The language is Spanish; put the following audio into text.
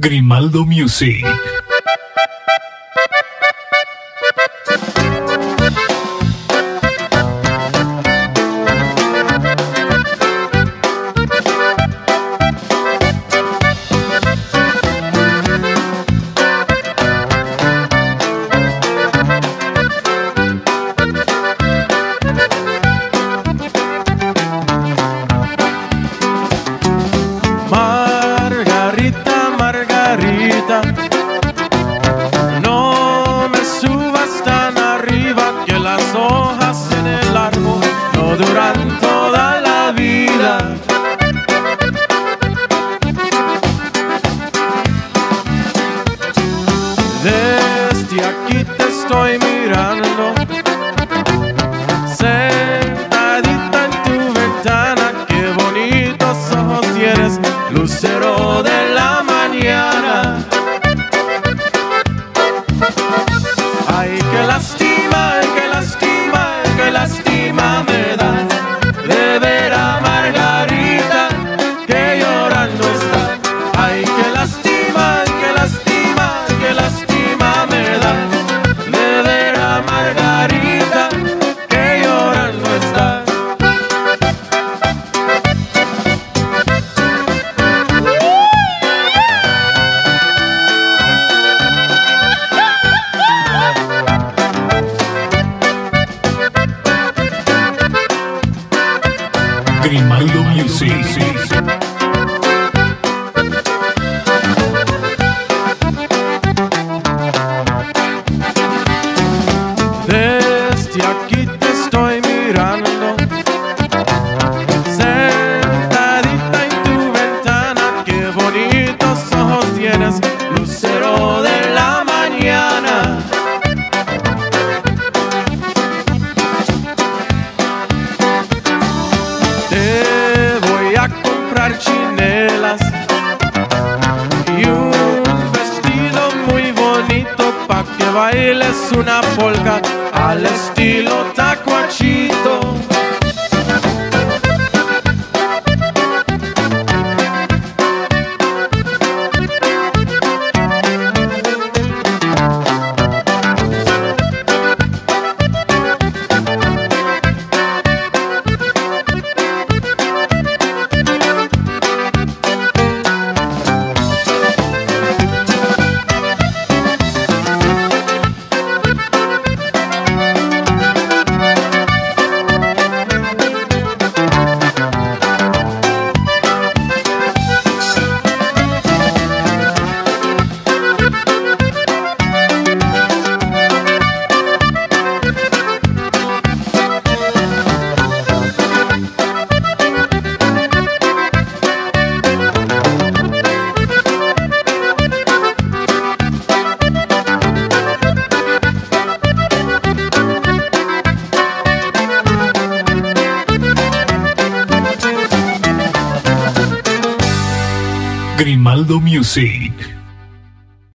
Grimaldo Music. Toda la vida. Desde aquí te estoy mirando, sentadita en tu ventana, qué bonitos ojos tienes, lucero de la mañana. Grimaldo Music. Desde aquí te estoy mirando, chinelas y un vestido muy bonito pa' que bailes una polka al estilo tacuachito. Grimaldo Music.